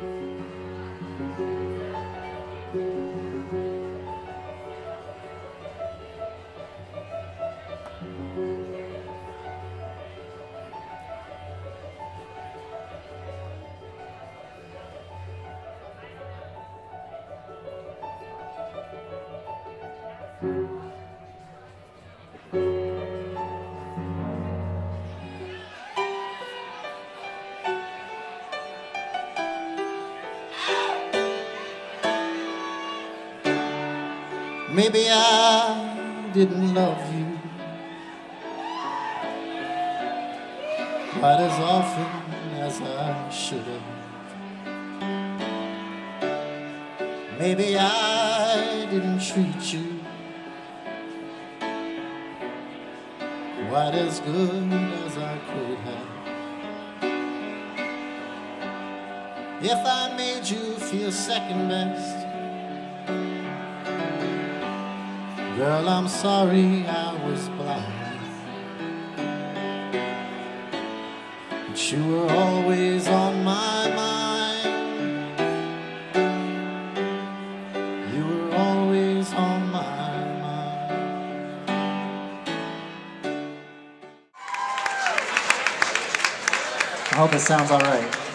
Thank you. Maybe I didn't love you quite as often as I should have. Maybe I didn't treat you quite as good as I could have. If I made you feel second best. Girl, I'm sorry I was blind. But you were always on my mind. You were always on my mind. I hope it sounds all right.